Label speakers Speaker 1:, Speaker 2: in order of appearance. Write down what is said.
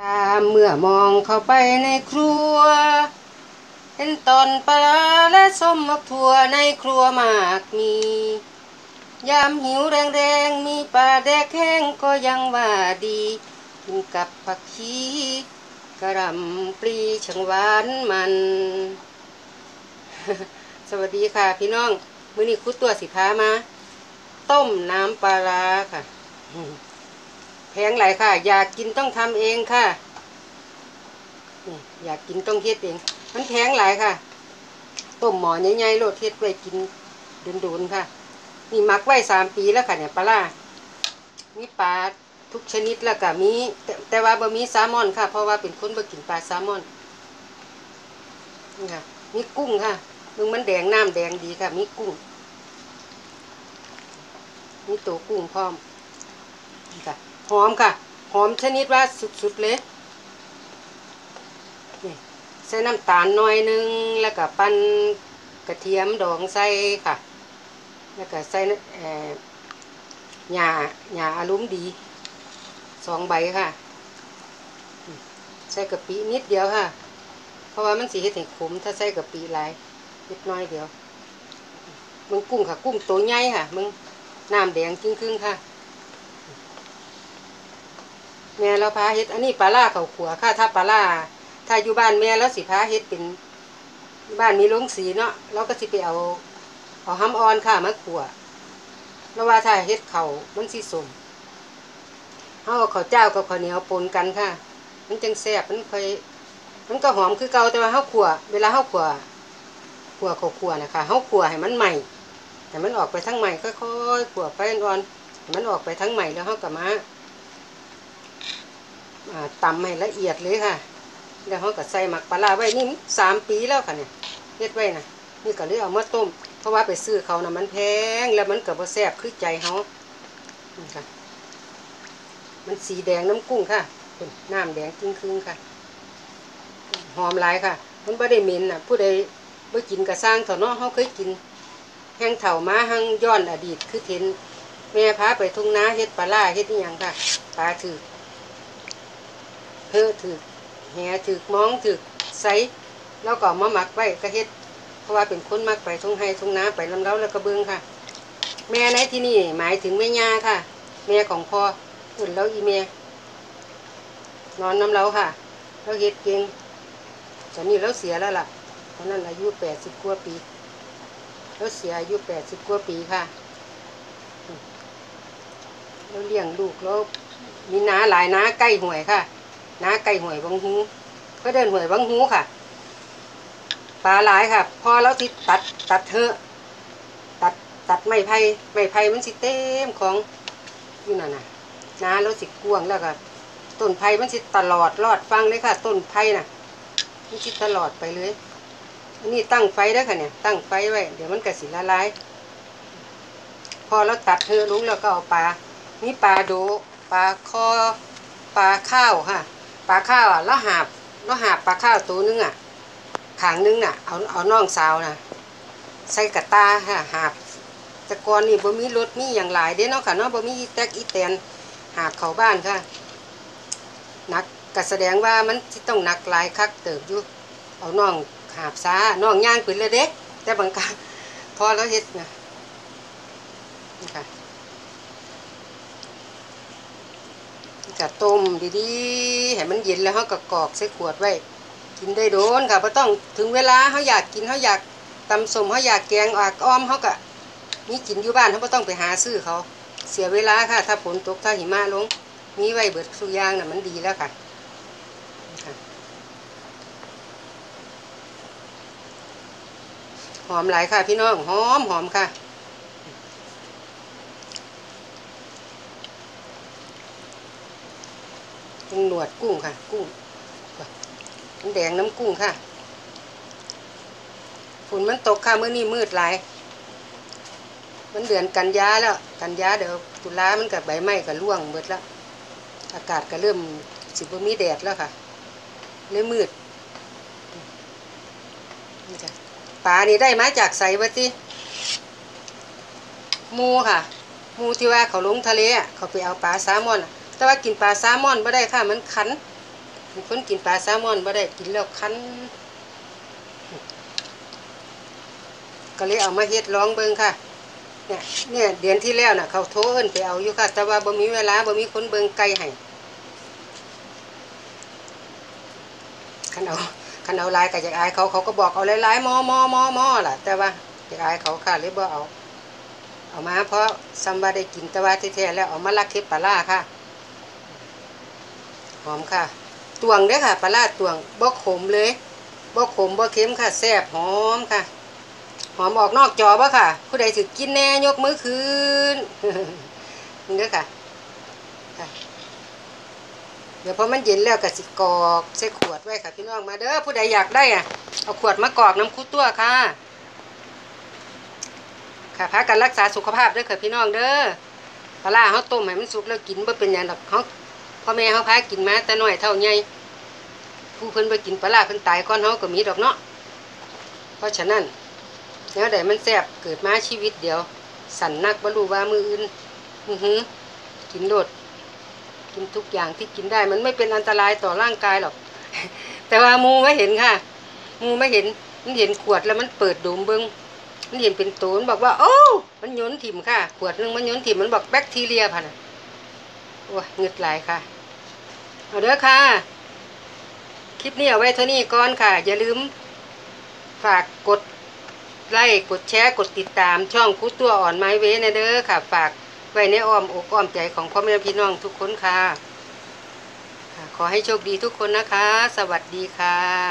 Speaker 1: ตามเมื่อมองเข้าไปในครัว เห็นตอนปลาและส้มมักถั่วในครัวมากมี ยามหิวแรงๆ มีปลาแดกแห้งก็ยังว่าดีกินกับผักชีกระหลำปลีช่างหวานมัน สวัสดีค่ะพี่น้อง มื้อนี้ครุดตัวสิพามา ต้มน้ำปลาร้าค่ะ แพงหลายค่ะ อยากกินต้องทำเองค่ะนี่อยากกินต้องเฮ็ดเอง มันแพงหลายค่ะต้มหมอใหญ่ๆโลดเฮ็ดไว้กินโดนๆค่ะนี่หมักไว้สามปีแล้วค่ะเนี่ยปลาล่ามีปลาทุกชนิดแล้วก็มีแต่แต่ว่าบ่มีแซลมอนค่ะ เพราะว่าเป็นคนบ่กินปลาแซลมอนนี่ค่ะมีกุ้งค่ะมึงมันแดงน้ำแดงดีค่ะ มีกุ้งมีตัวกุ้งพร้อมนี่ค่ะ หอมค่ะ หอมชนิดว่าสุดๆเลยนี่ใส่น้ำตาลน่อยหนึง แล้วก็ปั้นกระเทียมดองใส่ค่ะ แล้วก็ใส่หญ้าหญ้าอารมณ์ดีสองใบค่ะ ใส่กะปินิดเดียวค่ะ เพราะว่ามันสีเห็ดขมถ้าใส่กะปิหลายนิดน้อยเดียวมึงกุ้งค่ะ กุ้งตัวใหญ่ค่ะ มึงน้ำแดงครึ่งๆค่ะ แม่เราพาเฮ็ดอันนี้ปลาล่าเขาขัวค่ะถ้าปลาล่าถ้าอยู่บ้านแม่แล้วสิพาเฮ็ดเป็นบ้านมีโรงสีเนาะเราก็สิไปเอาเอาห้ำอ่อนค่ะมาขัวแล้วว่าถ้าเฮ็ดเขามันสิสมเอาข้าวเจ้ากับข้าวเหนียวปนกันค่ะ มันจังแซ่บมันค่อยมันก็หอมคือเก่าแต่ว่าเฮาขัวเวลาเฮาขัวขัวข้าวขัวนะคะเฮาขัวให้มันใหม่ให้มันออกไปทั้งใหม่ค่อยๆขัวไปอ่อนๆให้มันออกไปทั้งใหม่แล้วเฮาก็มา ตำให้ละเอียดเลยค่ะ แล้วเฮาก็ใส่หมักปลาร้าไว้นี่สามปีแล้วค่ะเนี่ยเฮ็ดไว้นะนี่ก็เลยเอามาต้ม เพราะว่าไปซื้อเขานะมันแพงแล้วมันก็บ่แซ่บคือใจเฮานี่ค่ะมันสีแดงน้ำกุ้งค่ะเป็นน้ำแดงจริงคืงค่ะ หอมหลายค่ะ มันบ่ได้เหม็นน่ะ ผู้ใดบ่กินกระสร้างเถอะเนาะเฮาเคยกินแห้งเถ่ามาหังย้อนอดีตคือเห็นแม่พาไปทุ่งนาเฮ็ดปลาล่าเฮ็ดอีหยังค่ะปลาถือ เฮ้อถือแหถือมองถือใสแล้วก็เอมาหมักไว้ก็เฮ็ด เพราะว่าเป็นคนมักไปทุ่งไห้ทุ่งนาไปลำเล้าแล้วก็เบิ่งค่ะ แม่ในที่นี่หมายถึงแม่ย่าค่ะ แม่ของพ่ออื่นแล้วอีแม่นอนน้ำเล้าค่ะ แล้วเฮ็ดเก่งตอนนี้เราเสียแล้วล่ะตอนนั้นอายุแปดสิบกว่าปีเราเสียอายุแปดสิบกว่าปีค่ะเราเลี้ยงลูกแล้วมีน้าหลายน้าใกล้ห่วยค่ะ น้าใกล้ห่วยวังหูก็เดินห่วยวังหูค่ะปลาหลายค่ะ พอแล้วที่ตัดตัดเถอะตัดตัดไม้ไผ่ไม้ไผ่มันสิเต็มของอยู่นั่นน่ะนาแล้วสิกวางแล้วก็ต้นไผ่มันสิตลอดรอดฟังเลยค่ะ ต้นไผ่น่ะมันสิตลอดไปเลยอันนี้ตั้งไฟได้ค่ะเนี่ย ตั้งไฟไว้เดี๋ยวมันก็สิละลายพอเราตัดเธอลุงแล้วก็เอาปลานี่ปลาโดปลาคอปลาข้าวค่ะ ลาข้าวอะแล้วหาบแล้วหาบปลาข้าวตัวนึงอะขางนึงน่ะเอาเอาน่องสาวน่ะใส่กระตาค่ะหาบแต่ก่อนนี่บ่มีรถมีอย่างหลายเด้เนาะค่ะเนาะบ่มีอีแตกอีแตนหาบเขาบ้านค่ะหนักก็แสดงว่ามันสิต้องหนักหลายคักเติบอยู่เอาน่องหาบซาน่องย่างขึ้นเลยเด้แต่บางครั้งพอแล้วเฮ็ดนะนี่ค่ะ ก็ต้มดีๆให้มันเย็นแล้วเฮาก็กอกใส่ขวดไว้ กินได้โดนค่ะเพราะต้องถึงเวลาเขาอยากกินเขาอยากตำสมเขาอยากแกงอากอ้อมเขาก็มีกินอยู่บ้านเขาไม่ต้องไปหาซื้อเขา เสียเวลาค่ะ ถ้าฝนตกถ้าหิมะลงมีไว้เบิดสุยางน่ะมันดีแล้วค่ะหอมหลายค่ะพี่น้องหอมหอมค่ะ เป็นหนวดกุ้งค่ะ กุ้งน้ำแดงน้ำกุ้งค่ะฝนมันตกค่ะเมื่อนี้มืดหลาย มันเดือนกันยาแล้ว กันยาเดี๋ยวตุลามันกับใบไม้กับร่วงหมดแล้ว อากาศก็เริ่มสิบมีแดดแล้วค่ะเลยมืดนี่จ้ะปลานี่ได้มาจากใสวัติมูค่ะ มูที่ว่าเขาลงทะเลเขาไปเอาปลาแซลมอนอะ แต่ว่ากินปลาแซลมอนไม่ได้ค่ะ มันคันมีคนกินปลาแซลมอนบ่ได้กินแล้วคันก็เลยเอามาเฮ็ดลองเบิ่งค่ะ เนี่ย เนี่ยเดือนที่แล้วน่ะ เขาโทรเอิ้นไปเอาอยู่ค่ะ แต่ว่าบ่มีเวลาบ่มีคนเบิ่งไก่ให้คันเอาคันเอาลายก็อยากอายเขาเขาก็บอกเอาหลายๆมอมอมอมอล่ะ แต่ว่าอยากอายเขาค่ะเลยบ่เอา เอามาเพราะซัมบาได้กินแต่ว่าแท้ๆแล้วเอามาลักเทปปลาร้าค่ะ หอมค่ะ ตวงเด้อค่ะปลาร้าตวงบ่ขมเลยบ่ขมบ่เค็มค่ะแซ่บหอมค่ะ หอมออกนอกจอบ่ค่ะ ผู้ใดถือกินแน่ยกมือคืนนี่เด้อค่ะค่ะเดี๋ยวพอมันเย็นแล้วก็สิกอกใส่ขวดไว้ค่ะพี่น้องมาเด้อผู้ใดอยากได้อะเอาขวดมากรอกน้ำคุดตัวค่ะ ค่ะพากันรักษาสุขภาพด้อค่ะพี่น้องเด้อปลาร้าเฮาต้มให้มันสุกแล้วกินบ่เป็นหยังดอกเฮา พ่อแม่เฮาพากินมาแต่น้อยเท่าใหญ่ผู้เพิ่นบ่กินปลาเพิ่นตายก่อนเฮาก็มีดอกเนาะเพราะฉะนั้นแล้วใดมันแซ่บเกิดมาชีวิตเดียว สั่นนักบ่รู้ว่ามืออื่นอือหือกินโลดกินทุกอย่างที่กินได้ มันไม่เป็นอันตรายต่อร่างกายหรอก แต่ว่ามูไม่เห็นค่ะ มูไม่เห็นมันเห็นขวดแล้วมันเปิดดูมเบิงมันเห็นเป็นตูนบอกว่า โอ้ มันโยนถิ่มค่ะ ขวดหนึงมันโยนถิ่มมันบอกแบคทีเรียพันน่ะโอ้ยเงึดหลายค่ะ เอาเด้อค่ะ คลิปนี้เอาไว้เท่านี้ก่อนค่ะ อย่าลืมฝากกดไลค์กดแชร์กดติดตามช่องคุดตัวอ่อนไม้เว้นะเด้อค่ะ ฝากไว้ในอ้อมอกอ้อมใจของพ่อแม่พี่น้องทุกคนค่ะ ขอให้โชคดีทุกคนนะคะ สวัสดีค่ะ